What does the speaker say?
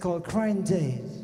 called Crying Days.